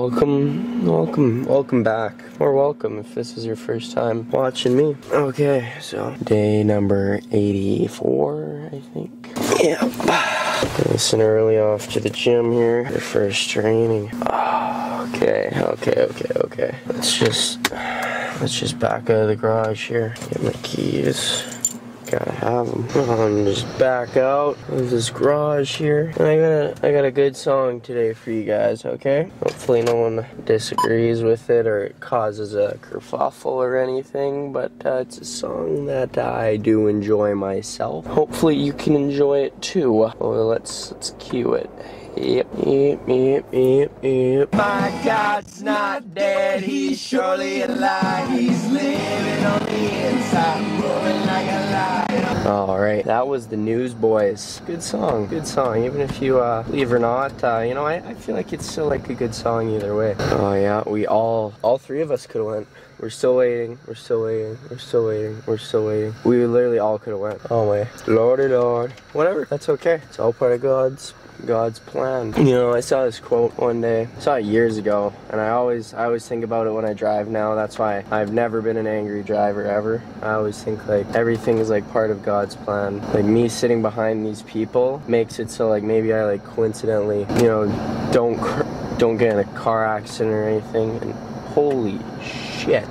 Welcome, welcome, welcome back. Or welcome if this is your first time watching me. Okay, so day number 84, I think. Yeah. Listen early off to the gym here. Your first training. Okay, okay, okay, okay. Let's just let's just back out of the garage here. Get my keys. Gotta have them. I'm just back out of this garage here. And I got a, I got a good song today for you guys, okay? Hopefully no one disagrees with it or it causes a kerfuffle or anything, but uh, it's a song that I do enjoy myself. Hopefully you can enjoy it too. Well, let's, let's cue it. Yep, yep, yep, yep, yep. My God's not dead, he's surely alive. He's living on the inside, moving like a lion. Alright, that was the Newsboys. Good song, good song. Even if you uh, leave or not, uh, you know, I, I feel like it's still like a good song either way. Oh yeah, we all, all three of us could have went. We're still waiting. We're still waiting. We're still waiting. We're still waiting. We literally all could have went. Oh my, lordy lord. Whatever. That's okay. It's all part of God's God's plan. You know, I saw this quote one day. I saw it years ago, and I always I always think about it when I drive now. That's why I've never been an angry driver ever. I always think like everything is like part of God's plan. Like me sitting behind these people makes it so like maybe I like coincidentally, you know, don't don't get in a car accident or anything. And holy shit.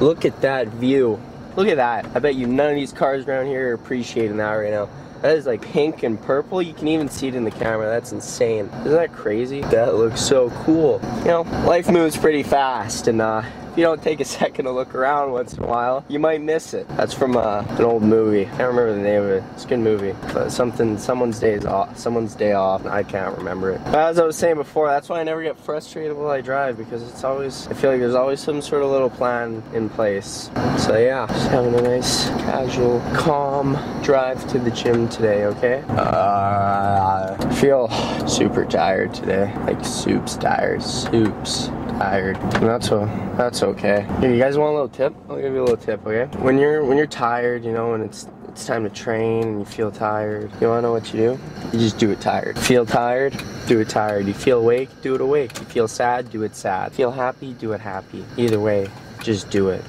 Look at that view. Look at that. I bet you none of these cars around here are appreciating that right now. That is like pink and purple. You can even see it in the camera. That's insane. Isn't that crazy? That looks so cool. You know, life moves pretty fast and uh, you don't take a second to look around once in a while, you might miss it. That's from uh, an old movie. I can't remember the name of it. It's a good movie. But something, someone's day is off. Someone's day off. I can't remember it. But as I was saying before, that's why I never get frustrated while I drive because it's always, I feel like there's always some sort of little plan in place. So yeah, just having a nice, casual, calm drive to the gym today. Okay. Uh, I feel super tired today. Like soups tired. Soups tired. That's that's okay. Hey, you guys want a little tip? I'll give you a little tip, okay? When you're when you're tired, you know, and it's it's time to train and you feel tired. You wanna know what you do? You just do it tired. Feel tired? Do it tired. You feel awake? Do it awake. You feel sad? Do it sad. Feel happy? Do it happy. Either way, just do it.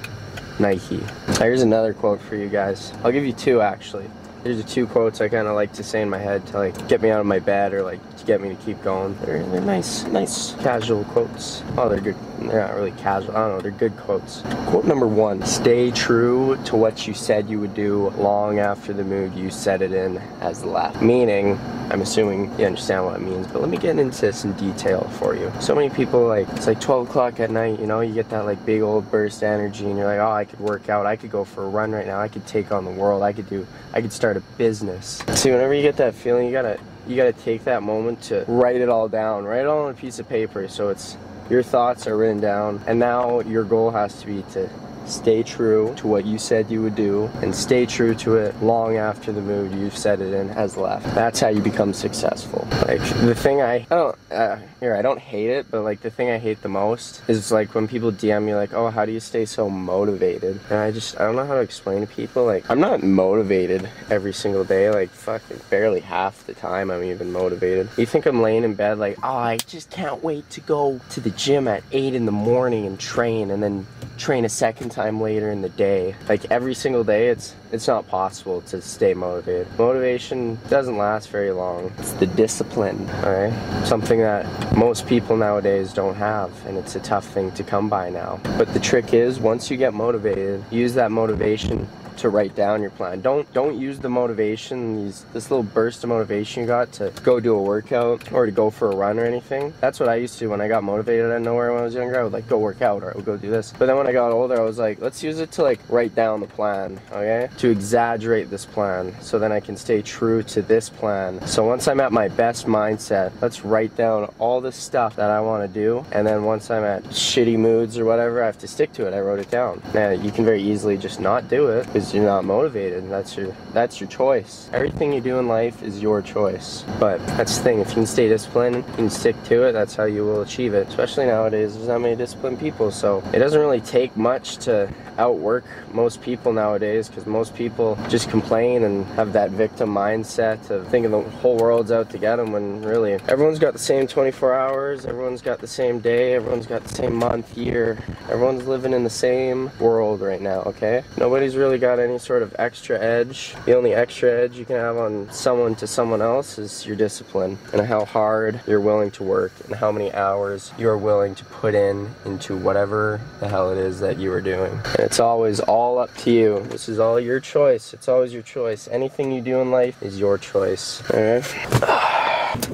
Nike. Here's another quote for you guys. I'll give you two actually. There's the two quotes I kind of like to say in my head to like get me out of my bed or like to get me to keep going. They're, they're nice, nice casual quotes. Oh, they're good. They're not really casual. I don't know. They're good quotes. Quote number one: Stay true to what you said you would do long after the mood you set it in has left. Meaning, I'm assuming you understand what it means, but let me get into some detail for you. So many people like it's like 12 o'clock at night. You know, you get that like big old burst energy, and you're like, oh, I could work out. I could go for a run right now. I could take on the world. I could do. I could start a business. See, whenever you get that feeling, you gotta you gotta take that moment to write it all down. Write it all on a piece of paper so it's your thoughts are written down, and now your goal has to be to stay true to what you said you would do and stay true to it long after the mood you've set it in has left. That's how you become successful. Like the thing I, I don't, uh, here, I don't hate it, but like the thing I hate the most is like when people DM me like, oh, how do you stay so motivated? And I just, I don't know how to explain to people. Like, I'm not motivated every single day. Like, fucking barely half the time I'm even motivated. You think I'm laying in bed like, oh, I just can't wait to go to the gym at 8 in the morning and train and then train a second time later in the day. Like every single day, it's it's not possible to stay motivated. Motivation doesn't last very long. It's the discipline, alright? Something that most people nowadays don't have, and it's a tough thing to come by now. But the trick is, once you get motivated, use that motivation to write down your plan. Don't don't use the motivation, these this little burst of motivation you got to go do a workout or to go for a run or anything. That's what I used to when I got motivated out of nowhere when I was younger. I would like go work out or I would go do this. But then when I got older, I was like, let's use it to like write down the plan, okay? To exaggerate this plan so then I can stay true to this plan. So once I'm at my best mindset, let's write down all the stuff that I want to do. And then once I'm at shitty moods or whatever, I have to stick to it. I wrote it down. Now you can very easily just not do it because you're not motivated. That's your that's your choice. Everything you do in life is your choice. But that's the thing. If you can stay disciplined, you can stick to it. That's how you will achieve it. Especially nowadays, there's not many disciplined people. So it doesn't really take much to outwork most people nowadays because most people just complain and have that victim mindset of thinking the whole world's out to get them when really everyone's got the same 24 hours, everyone's got the same day, everyone's got the same month, year, everyone's living in the same world right now, okay? Nobody's really got any sort of extra edge. The only extra edge you can have on someone to someone else is your discipline and how hard you're willing to work and how many hours you're willing to put in into whatever the hell it is that you are doing. And it's always all up to you. This is all your choice. It's always your choice. Anything you do in life is your choice. Alright?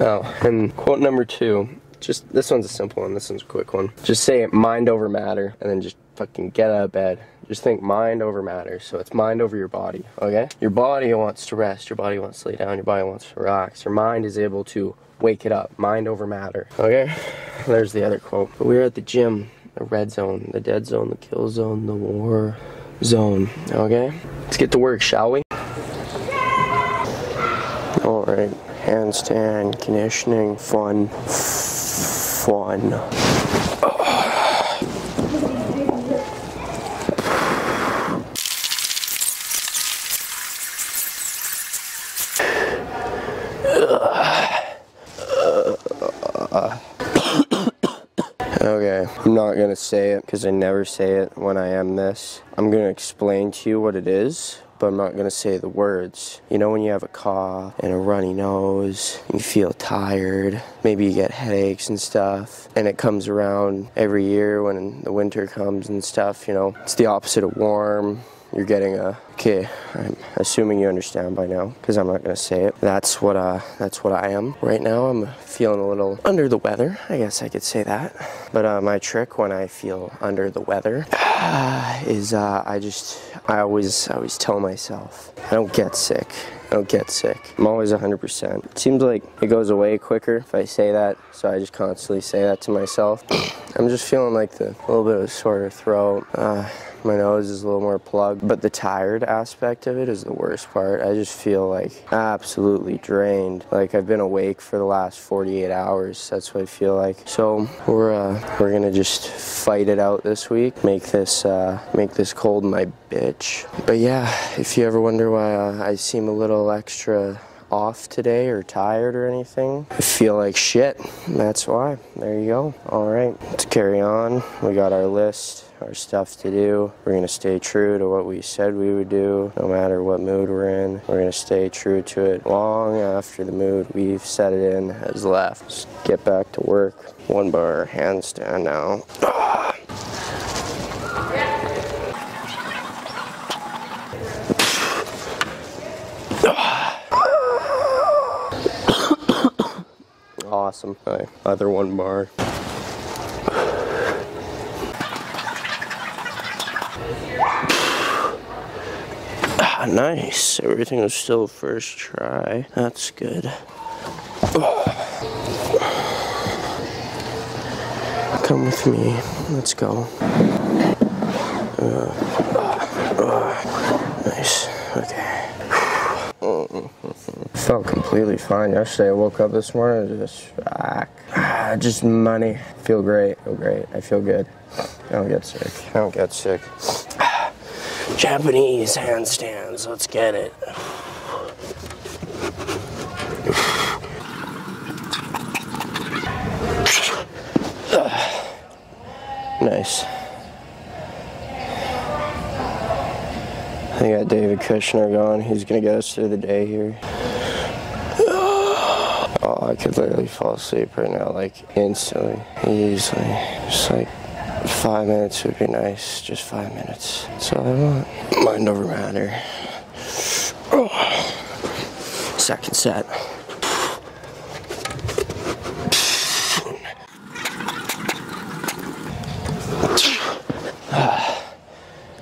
Oh, and quote number two. Just this one's a simple one. This one's a quick one. Just say mind over matter, and then just fucking get out of bed. Just think mind over matter. So it's mind over your body. Okay? Your body wants to rest. Your body wants to lay down. Your body wants to relax. Your mind is able to wake it up. Mind over matter. Okay? There's the other quote. We were at the gym, the red zone, the dead zone, the kill zone, the war zone. Okay? Let's get to work, shall we? All right, handstand, conditioning, fun, fun. Okay, I'm not gonna say it because I never say it when I am this. I'm gonna explain to you what it is, but I'm not gonna say the words. You know, when you have a cough and a runny nose, you feel tired, maybe you get headaches and stuff, and it comes around every year when the winter comes and stuff, you know. It's the opposite of warm. You're getting a okay. I'm assuming you understand by now because I'm not gonna say it. That's what uh that's what I am right now. I'm feeling a little under the weather. I guess I could say that. But uh, my trick when I feel under the weather uh, is uh, I just I always I always tell myself I don't get sick. I don't get sick. I'm always 100%. It seems like it goes away quicker if I say that, so I just constantly say that to myself. I'm just feeling like the little bit of a sore throat. Uh, my nose is a little more plugged, but the tired aspect of it is the worst part. I just feel like absolutely drained. Like I've been awake for the last 48 hours. That's what I feel like. So we're uh, we're gonna just fight it out this week. Make this uh, make this cold my bitch. But yeah, if you ever wonder why uh, I seem a little extra off today or tired or anything. I feel like shit. That's why. There you go. All right, let's carry on. We got our list, our stuff to do. We're going to stay true to what we said we would do, no matter what mood we're in. We're going to stay true to it long after the mood we've set it in has left. Let's get back to work. One bar handstand now. Awesome. Right, other one bar. Ah, nice. Everything was still first try. That's good. Come with me. Let's go. Uh, uh, nice. Okay. Felt completely fine yesterday. I woke up this morning just ah, just money. Feel great. Feel great. I feel good. I don't get sick. I don't get sick. Japanese handstands. Let's get it. Nice. I got David Kushner going. He's gonna get us through the day here. Oh, I could literally fall asleep right now, like instantly, easily. Just like five minutes would be nice. Just five minutes. That's all I want. Mind over matter. Oh. Second set. Ah.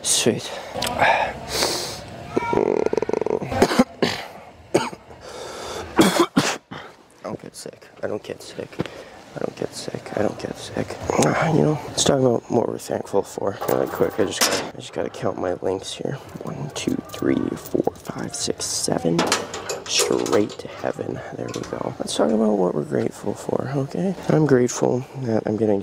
Sweet. I don't get sick. I don't get sick. I don't get sick. I don't get sick. Uh, You know, let's talk about what we're thankful for. Really quick, I just gotta, I just gotta count my links here. One, two, three, four, five, six, seven. Straight to heaven. There we go. Let's talk about what we're grateful for, okay? I'm grateful that I'm getting.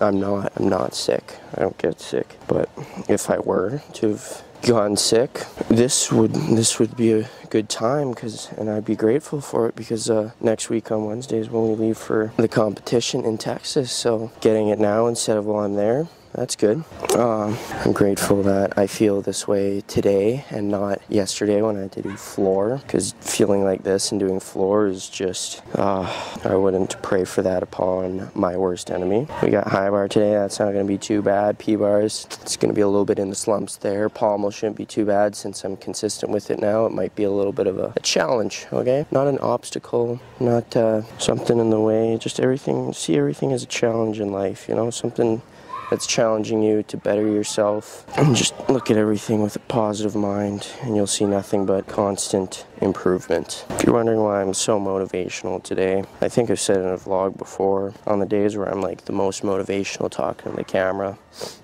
I'm not. I'm not sick. I don't get sick. But if I were to have gone sick, this would this would be a good time because and I'd be grateful for it because uh, next week on Wednesday is when we leave for the competition in Texas. So getting it now instead of while I'm there that's good. Um, I'm grateful that I feel this way today and not yesterday when I had to do floor because feeling like this and doing floor is just, uh, I wouldn't pray for that upon my worst enemy. We got high bar today, that's not going to be too bad. P bars, it's going to be a little bit in the slumps there. Pommel shouldn't be too bad since I'm consistent with it now. It might be a little bit of a, a challenge, okay? Not an obstacle, not uh, something in the way, just everything, see everything as a challenge in life, you know, something that's challenging you to better yourself. And just look at everything with a positive mind, and you'll see nothing but constant improvement. If you're wondering why I'm so motivational today, I think I've said in a vlog before, on the days where I'm like the most motivational talking to the camera,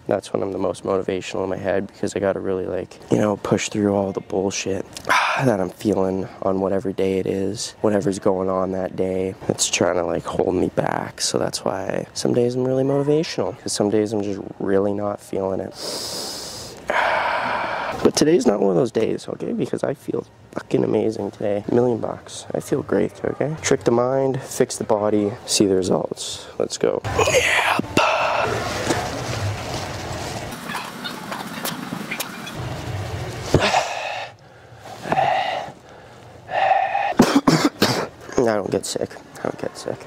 that's when I'm the most motivational in my head because I gotta really like, you know, push through all the bullshit that I'm feeling on whatever day it is, whatever's going on that day. It's trying to like hold me back. So that's why some days I'm really motivational because some days I'm just really not feeling it. But today's not one of those days, okay? Because I feel fucking amazing today. Million bucks. I feel great, okay? Trick the mind, fix the body, see the results. Let's go. Yep. I don't get sick. I don't get sick.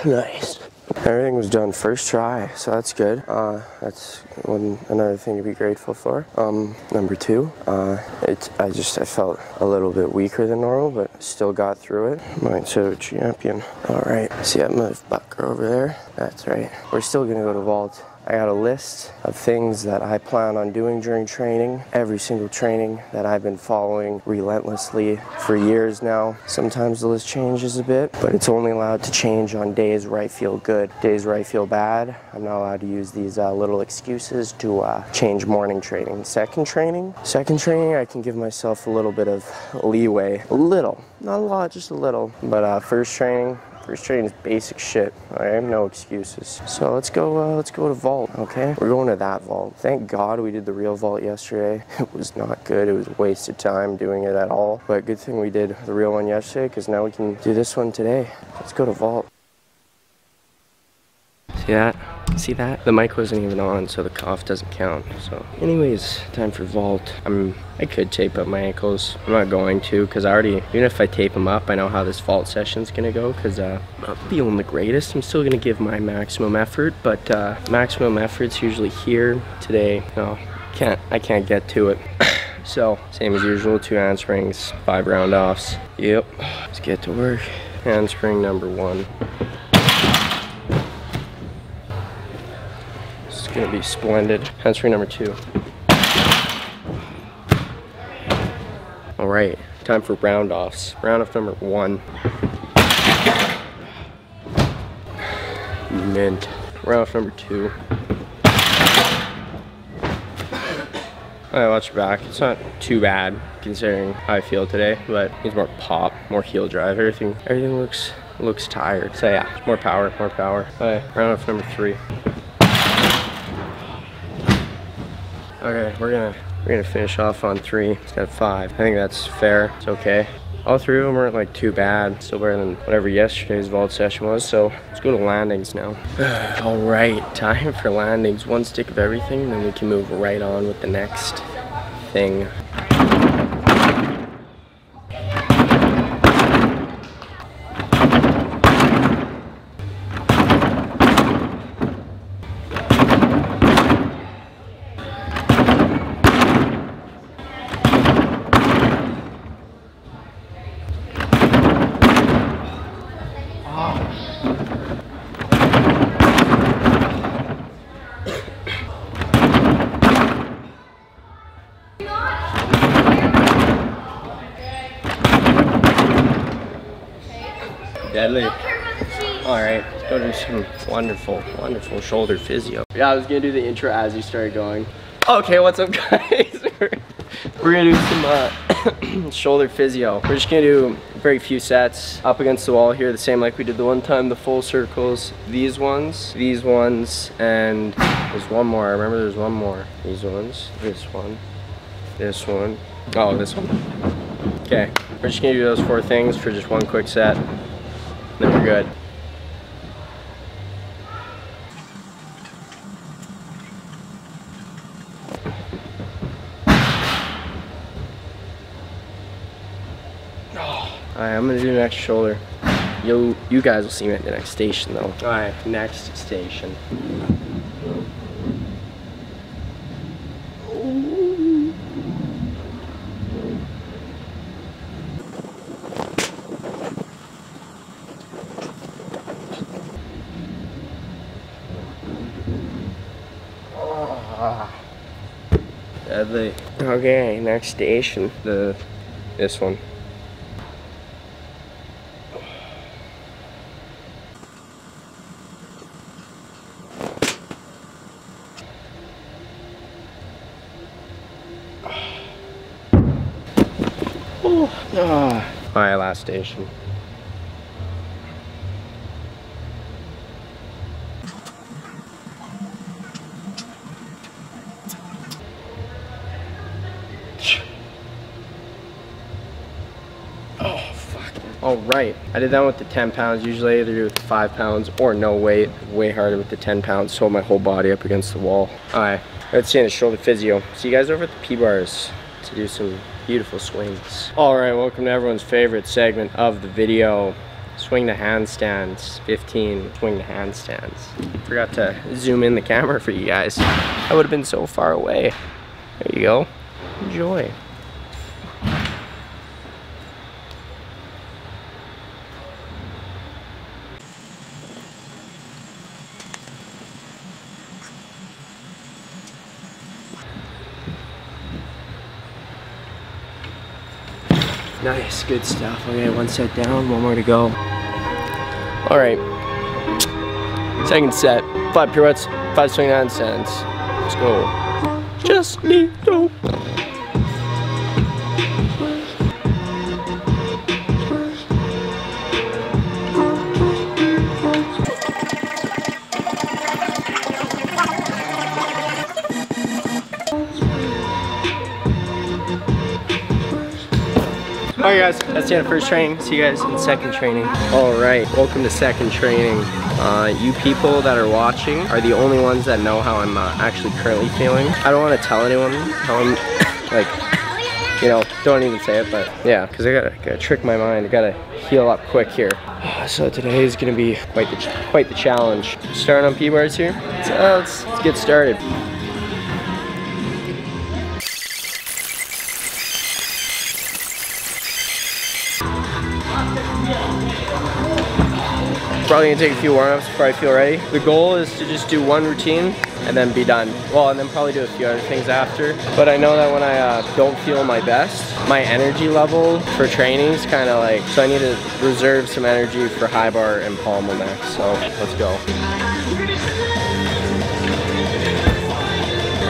nice. Everything was done first try, so that's good. Uh, that's one another thing to be grateful for. Um, number two, uh, it I just I felt a little bit weaker than normal, but still got through it. Mindset a champion. All right, see that move bucker over there? That's right. We're still gonna go to vault. I got a list of things that I plan on doing during training, every single training that I've been following relentlessly for years now. Sometimes the list changes a bit, but it's only allowed to change on days where I feel good. Days where I feel bad, I'm not allowed to use these uh, little excuses to uh, change morning training. Second training, second training, I can give myself a little bit of leeway, a little, not a lot, just a little. But uh, first training, Training is basic shit. I have no excuses. So let's go. Uh, let's go to vault. Okay, we're going to that vault. Thank God we did the real vault yesterday. It was not good. It was a waste of time doing it at all. But good thing we did the real one yesterday because now we can do this one today. Let's go to vault. See that? See that? The mic wasn't even on, so the cough doesn't count. So, anyways, time for vault. I'm. I could tape up my ankles. I'm not going to, cause I already. Even if I tape them up, I know how this vault session's gonna go. Cause uh, I'm not feeling the greatest. I'm still gonna give my maximum effort, but uh, maximum effort's usually here today. No, can't. I can't get to it. so, same as usual. Two handsprings, five round offs. Yep. Let's get to work. Handspring number one. Gonna be splendid. Handspring number two. All right, time for round offs. Round off number one. Mint. Round off number two. I watch your back. It's not too bad considering how I feel today, but needs more pop, more heel drive. Everything, everything looks looks tired. So yeah, more power, more power. All right, round off number three. Okay, we're gonna we're gonna finish off on three instead of five. I think that's fair. It's okay. All three of them weren't like too bad. Still better than whatever yesterday's vault session was. So let's go to landings now. All right, time for landings. One stick of everything, then we can move right on with the next thing. Deadly. All right. let's go do some wonderful, wonderful shoulder physio. Yeah, I was gonna do the intro as you started going. Okay, what's up guys? We're gonna do some uh, shoulder physio. We're just gonna do very few sets up against the wall here, the same like we did the one time, the full circles. These ones, these ones, and there's one more. I remember there's one more. These ones, this one, this one. Oh, this one. Okay, we're just gonna do those four things for just one quick set. We're good. Alright, I'm gonna do the next shoulder. You you guys will see me at the next station though. Alright, next station. Deadly. Okay, next station. The this one. Oh. Ah. My last station. All right, I did that with the 10 pounds. Usually I either do it with the five pounds or no weight. Way harder with the 10 pounds, so my whole body up against the wall. All right, let's see in the shoulder physio. See you guys over at the P-Bars to do some beautiful swings. All right, welcome to everyone's favorite segment of the video. Swing the handstands, 15 swing the handstands. Forgot to zoom in the camera for you guys. I would have been so far away. There you go, enjoy. Nice, good stuff. Okay, one set down, one more to go. All right, second set. Five pirouettes, five swing handstands. Let's go. Just need dope. Alright guys, that's the end of first training. See you guys in second training. Alright, welcome to second training. Uh, you people that are watching are the only ones that know how I'm uh, actually currently feeling. I don't want to tell anyone how I'm, like, you know, don't even say it, but yeah, because I gotta, gotta trick my mind. I gotta heal up quick here. So today is gonna be quite the, quite the challenge. Starting on P-bars here. So let's, let's get started. Probably gonna take a few warm-ups before I feel ready. The goal is to just do one routine and then be done. Well, and then probably do a few other things after. But I know that when I uh, don't feel my best, my energy level for training is kind of like, so I need to reserve some energy for high bar and pommel next. So let's go.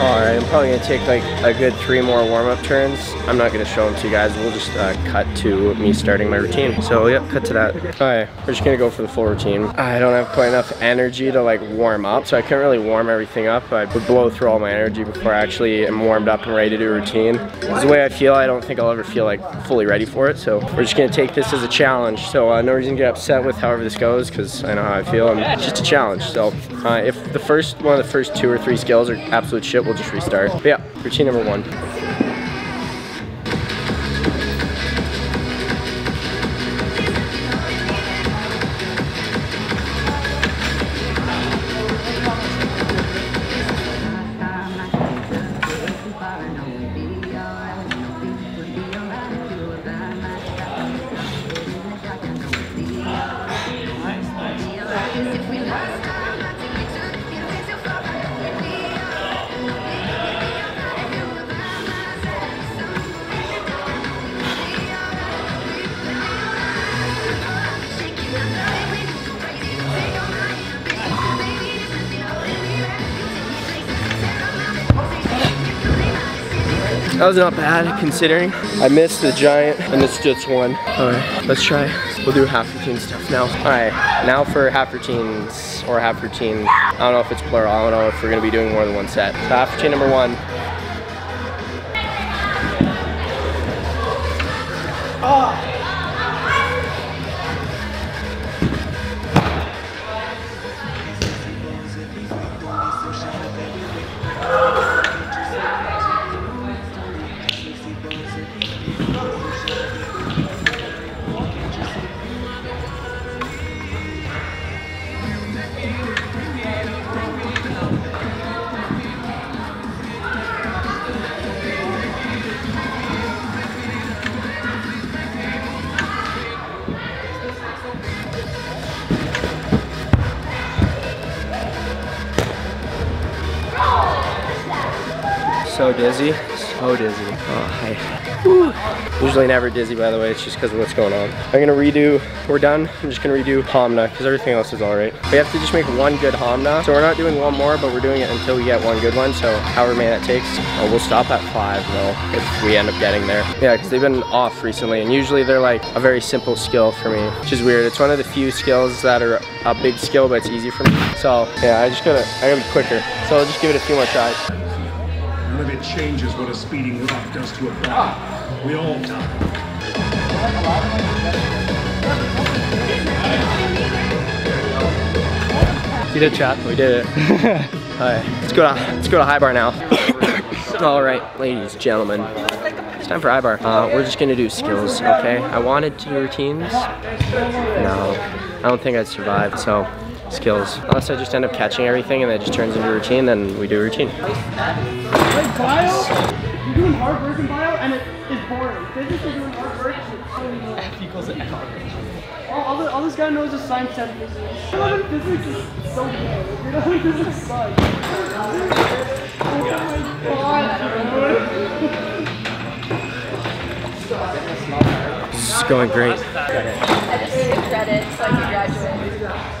Alright, I'm probably gonna take like a good three more warm-up turns. I'm not gonna show them to you guys. We'll just uh, cut to me starting my routine. So yeah, cut to that. Alright, we're just gonna go for the full routine. I don't have quite enough energy to like warm up, so I couldn't really warm everything up. I would blow through all my energy before I actually am warmed up and ready to do a routine. This is the way I feel. I don't think I'll ever feel like fully ready for it. So we're just gonna take this as a challenge. So uh, no reason to get upset with however this goes, because I know how I feel. It's just a challenge. So uh, if the first one of the first two or three skills are absolute shit, we'll just restart. But yeah, routine number one. Was not bad considering. I missed the giant and the stutz one. All right, let's try. We'll do half routine stuff now. All right, now for half routines or half routine. I don't know if it's plural. I don't know if we're gonna be doing more than one set. So half routine number one. So dizzy. Oh. Usually never dizzy, by the way. It's just because of what's going on. I'm gonna redo. We're done. I'm just gonna redo Hamna because everything else is all right. We have to just make one good Hamna. So we're not doing one more, but we're doing it until we get one good one. So however many that takes, uh, we'll stop at five though if we end up getting there. Yeah, because they've been off recently, and usually they're like a very simple skill for me, which is weird. It's one of the few skills that are a big skill, but it's easy for me. So yeah, I just gotta, I gotta be quicker. So I'll just give it a few more tries. None of it changes what a speeding rock does to a body. We all die. You did chat. We did it. Alright, let's go to let's go to high bar now. Alright, ladies, gentlemen. It's time for high bar. Uh, we're just gonna do skills, okay? I wanted to do routines. No. I don't think I'd survive, so skills. Unless I just end up catching everything and it just turns into a routine, then we do routine. Like bio, you're doing hard work in bio and it is boring. Physics, you're doing hard work and it's so easy. F equals all, all, the, all this guy knows is science and physics. Eleven physics is so good. You know, physics sucks. Oh my god, This is going great. I just need the credit so I can graduate.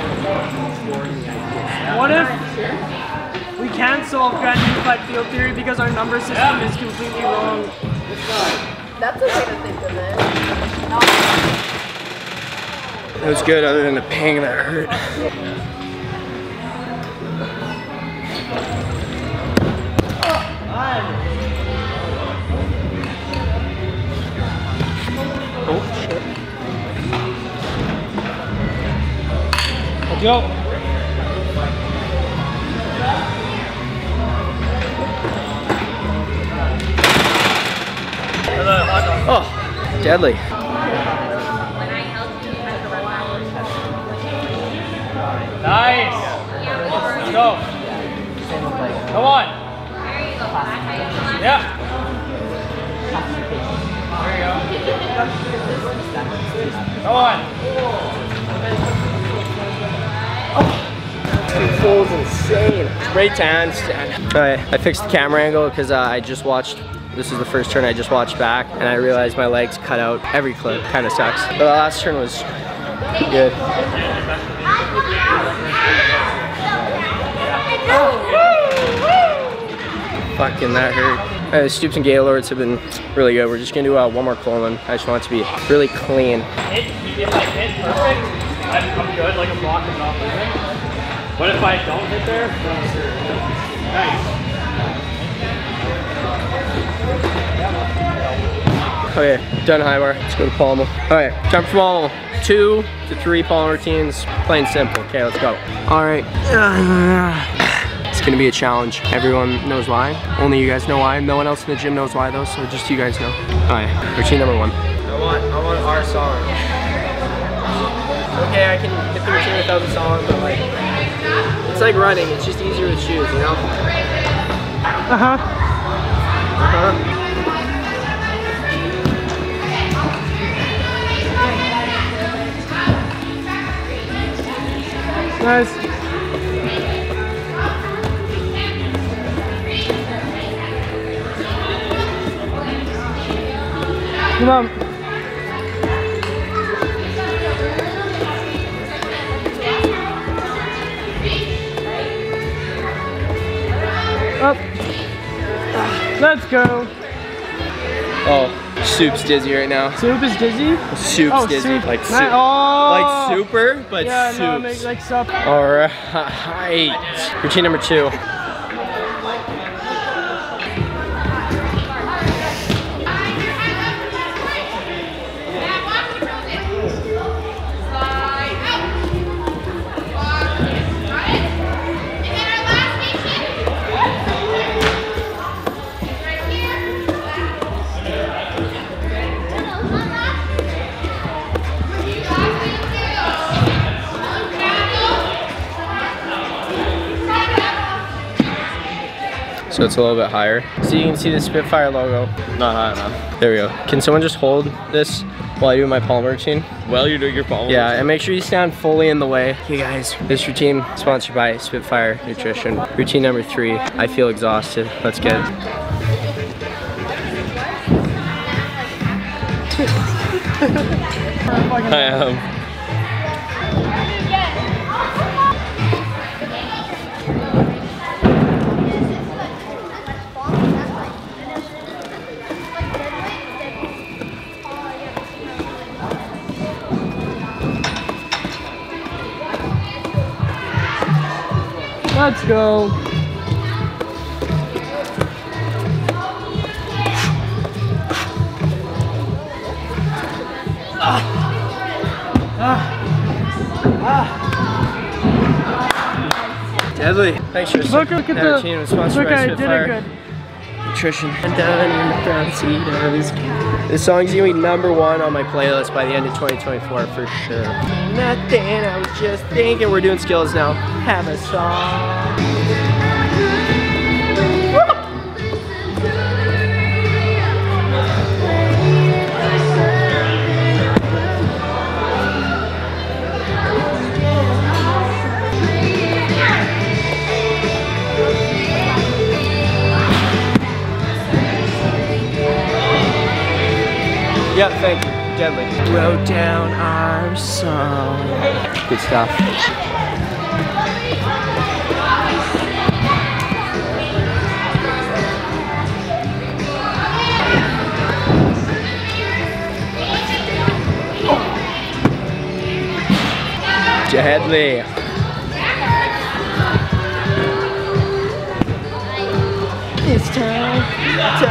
if we can't solve grand unified field theory because our number system is completely wrong? That's a way to think of it. It was good other than the pain that hurt. Oh shit. Let's go. Oh, deadly. Nice. Let's go. Come on. Yeah. There you go. Come on. Two fulls insane. Great tan. Alright, I fixed the camera angle because uh, I just watched. This is the first turn I just watched back, and I realized my legs cut out every clip. Kind of sucks. But the last turn was good. Fucking that hurt. Uh, Stoops and Gaylords have been really good. We're just gonna do uh, one more Kolman. I just want it to be really clean. Hit. But if I don't hit there, nice. Okay, done high bar. Let's go to pommel. All right, time for pommel. Two to three pommel routines. Plain simple. Okay, let's go. All right. It's gonna be a challenge. Everyone knows why. Only you guys know why. No one else in the gym knows why though, so just you guys know. All right, routine number one. I want, I want our song. Okay, I can hit the routine without the song, but like, it's like running. It's just easier with shoes, you know? Uh-huh. Uh huh. Nice. Come on. Up. Let's go. Oh, Soup's dizzy right now. Soup is dizzy. Soup's Oh, dizzy. soup. Like soup. oh. Like super, but Yeah, no, it soups. like sup. All right. Routine number two. So it's a little bit higher. So you can see the Spitfire logo. Not high enough. There we go. Can someone just hold this while I do my palm routine? While you're doing your palm. Routine. Yeah, and make sure you stand fully in the way. Hey guys, this routine sponsored by Spitfire Nutrition. Routine number three. I feel exhausted. Let's get it. I am. Let's go. Ah. Ah. Ah. Deadly. Thanks for Look, look at the. Look, I did it good. Nutrition. And down in the front seat. This song's gonna be number one on my playlist by the end of 2024 for sure. Nothing, I was just thinking. We're doing skills now. Have a song. Wrote down our song. Good stuff. Deadly. It's time.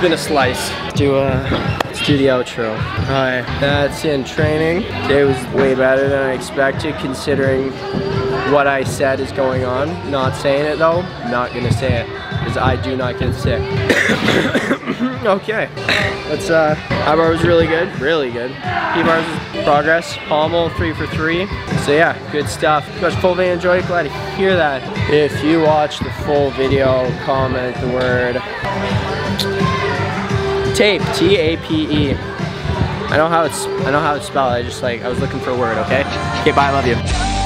Been a slice. Let's do uh let's do the outro. Alright, that's in training. Today was way better than I expected considering what I said is going on. Not saying it though. Not gonna say it. Because I do not get sick. okay. Let's uh high bar was really good. Really good. P bars was progress. Pommel three for three. So yeah, good stuff. You watched full video enjoyed, glad to hear that. If you watch the full video, comment the word tape. T-A-P-E. I know how it's I know how it's spelled. I just like I was looking for a word, okay? Okay, bye, I love you.